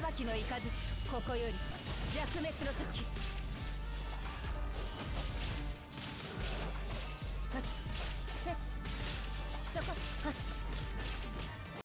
裁きの雷ここより弱滅の時。